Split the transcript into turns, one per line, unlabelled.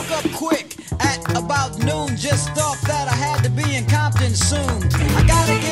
woke up quick at about noon. Just thought that I had to be in Compton soon. I gotta get